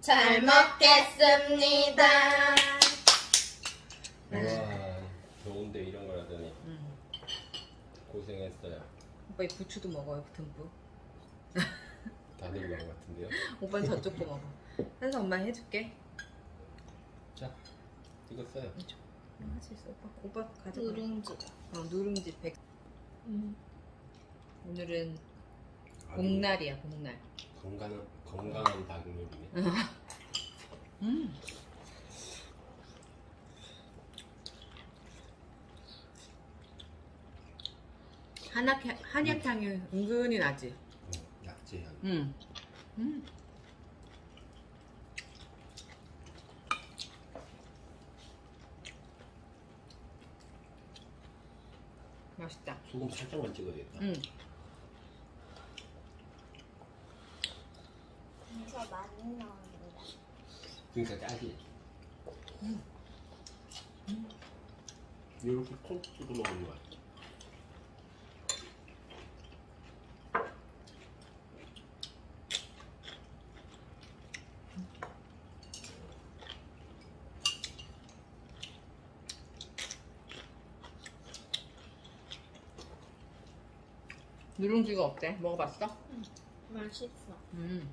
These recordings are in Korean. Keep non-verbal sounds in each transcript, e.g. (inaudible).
잘 먹겠습니다. 와 좋은데 이런 걸 하더니 음. 고생했어요. 오빠 이 부추도 먹어요 듬뿍. (laughs) 다들 그런 것 같은데요. 오빠는 저쪽 거 먹어. 그래서 엄마 해줄게. 자 이거 써요. 음, 할수 있어 오빠. 오빠 가져가. 누룽지. 어, 누룽지 100. 음. 오늘은 복날이야 복날. 건강한 건강한 닭 요리네. 음. 한약 한약향이 은근히 나지. 어, 약재 향. 음. 음. 맛있다. 소금 살짝만 찍어야겠다. 음. 진짜 많이 나옵니다. 그러니까 짜지. 이렇게 콩 찍어 먹는 거야. 누룽지가 어때? 먹어봤어? 맛있어. 음.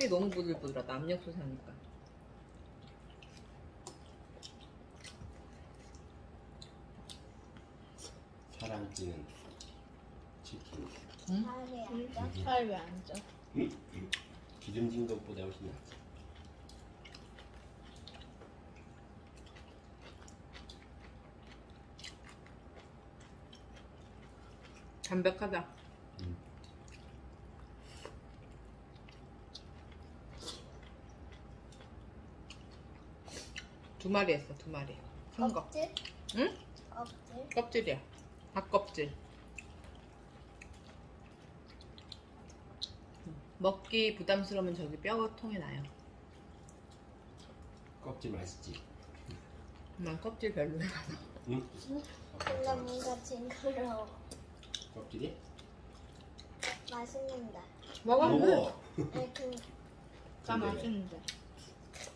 살이 너무 부들부들하다. 압력솥 하니까. 사람 찌는 치킨. 음? 살이 안 쪄? 살 왜 안 쪄? 기름진 것보다 훨씬 낫지. 담백하다. 두 마리 했어, 두 마리. 큰 거. 껍질? 응? 껍질? 껍질이야. 닭껍질. 먹기 부담스러우면 저기 뼈 통에 놔요. 껍질 맛있지. 난 껍질 별로야. 응? 근데 뭔가 징그러워. 껍질이? 맛있는데. 먹어. 아니, 그, 다 맛있는데.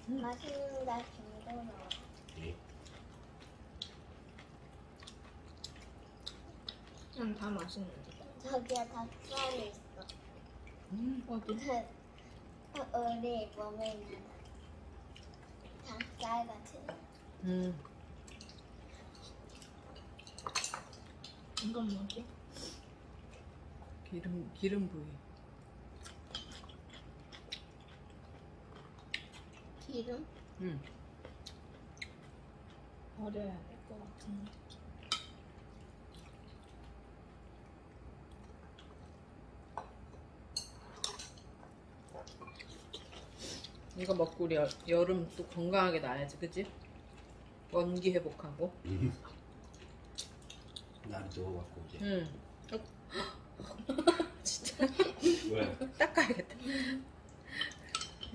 맛있는데 징 예. 난다 맛있는데. 저기에 닭살이 있어. 음, 어디? (laughs) 우리 몸에 있는 닭살 같은. 음. 이건 뭐지? 기름, 기름 부위. 기름? 음. 버려야 될것 같은데. 이거 먹고 우리 여, 여름 또 건강하게 나야지, 그치? 원기 회복하고. 음. 난 저거 갖고 오지. 응. (laughs) 진짜 왜? (laughs) 닦아야겠다.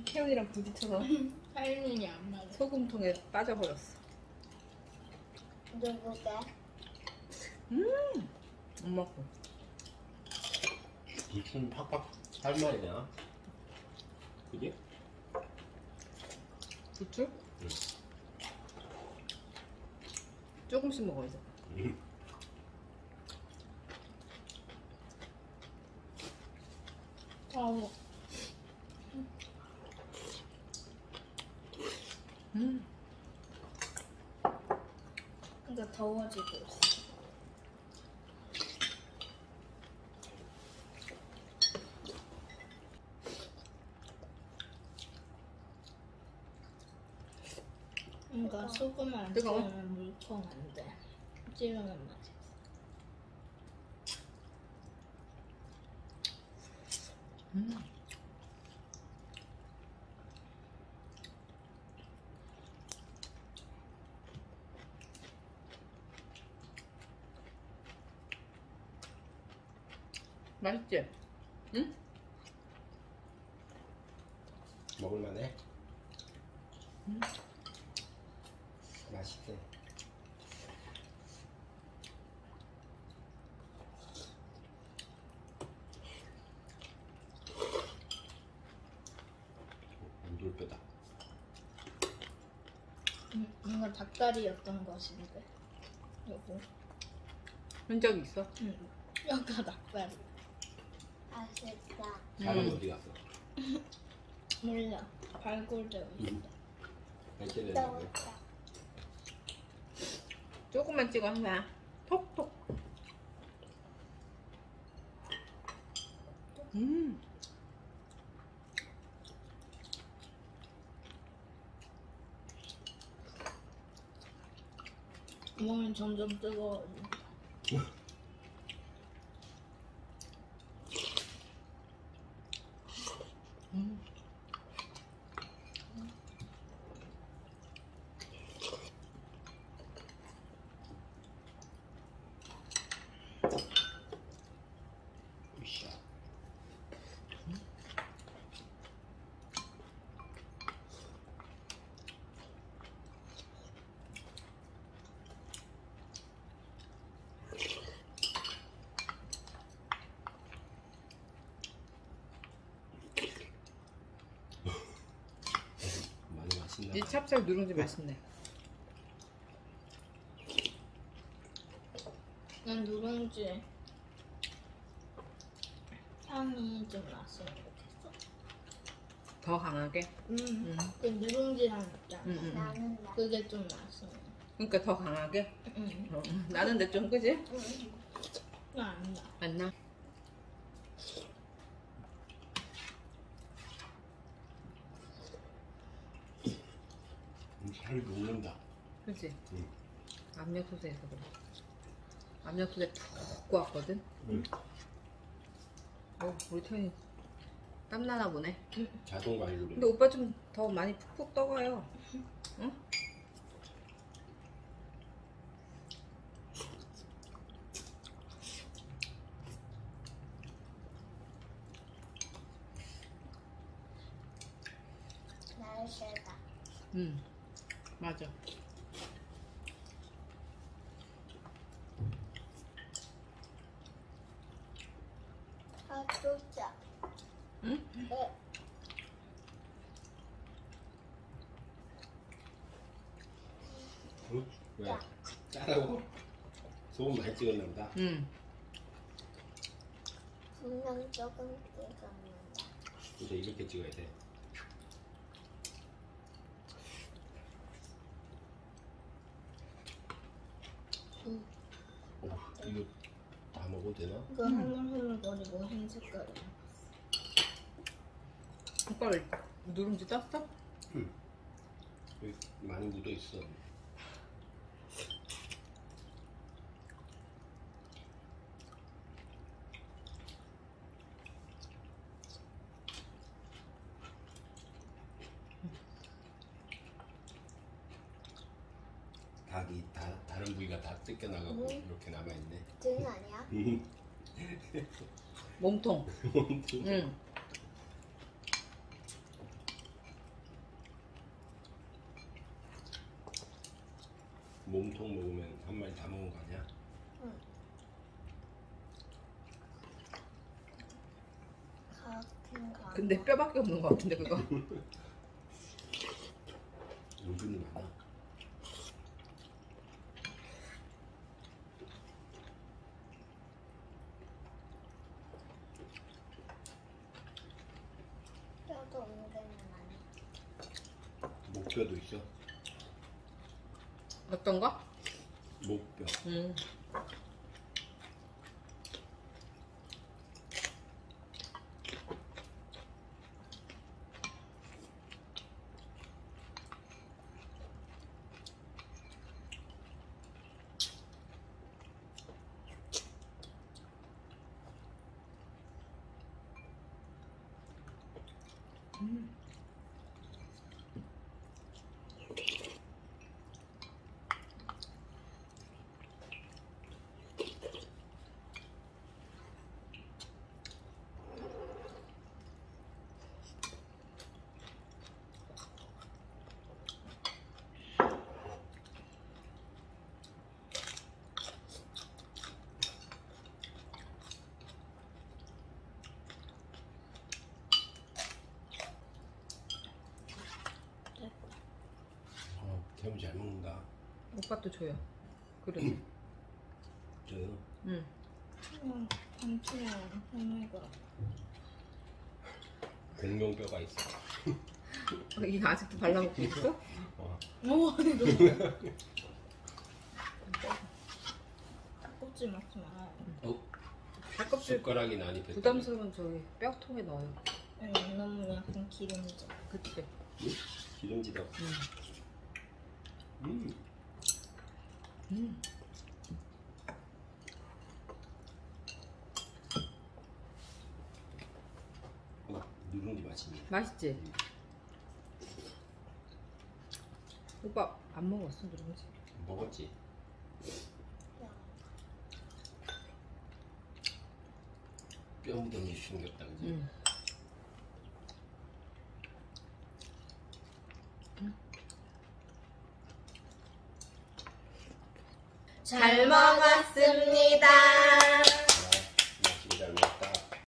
태훈이랑 부딪혀서 (laughs) 할머니 안 맞아. 소금통에 빠져버렸어. 누구게? 엄마 거. 부추는 팍팍 삶아야 그지? 부추? 응. 조금씩 먹어야지. 음. 더워. 음. 근데 더워지고 있어. 그러니까 소금을 안 뜨거워? 찍으면 물컹 안 돼. 찍으면 맛있어. 음. 맛있지? 응? 먹을만해? 음. 맛있대. 물뼈다. 음, 뭔가 닭다리였던 것인데. 여보. 흔적이 있어? 응. 여기가 닭다리. 맛있다. 사람 음. 어디 갔어? (laughs) 몰라. 발굴되고 있어. 음. 발견 했는데. 조금만 찍어 하나. 톡톡. 음. 몸이 점점 뜨거워. (laughs) 음. 으쌰. 많 이. 찹쌀 누룽지 맛있네. 난 누룽지 향이 좀 났으면 좋겠어. 더 강하게. 음. 음. 그 누룽지 향 있잖아. 음, 음, 음. 나는 나. 그게 좀 났으면. 그러니까 더 강하게. 응. 어, 음. 나는데 좀 그지? 응. 나안 나. 맞나? 음, 잘 녹는다. 그지? 응. 압력솥에서 그래. 압력솥에 푹 구웠거든. 응. 어, 우리 태연이 땀나나 보네. 자동 관리로. 근데 오빠 좀 더 많이 푹푹 떠가요. 응? 날씨다. 응. 맞아. 아, 진짜. 응? 네. 응? 왜? 짜라고? 소금 많이 찍었나 보다. 응. 분명 조금 뜨겁는다. 근데 이렇게 찍어야 돼. 응. 오, 이거 다 먹어도 되나? 그 흐물흐물거리고 흰 색깔이. 오빠 왜 누룽지 떴어? 여기 많이 묻어 있어. 닭이 다 다른 부위가 다 뜯겨 나가고 음. 이렇게 남아 있네. 등 아니야? (laughs) 몸통. 응. 몸통 먹으면 한 마리 다 먹은 거 아니야? 같은 거. 근데 뼈밖에 없는 것 같은데 그거. (laughs) 요즘이 많아. 뼈도 은근히 많이. 목뼈도 있어. 어떤 거? 목뼈. 응. 음. 오빠도 줘요. 그래. 저요. 응. 그냥 단추랑 할머니가 공룡뼈가 있어. 어, 이게 아직도 발라먹고 있어? 어. 오 이거 꽂지 먹지 말아요 어? 살껍질 (laughs) 숟가락이 나니 뺐다. 부담스러운 저기 뼈통에 넣어요. 응, 너무 약간 기름져 그치? 기름지다. 응. 음. 음. 어, 누룽지 맛있네. 맛있지? 오빠 안 먹었어 누룽지? 먹었지. 뼈 묻었니 생겼다 그지? 응. 잘 먹었습니다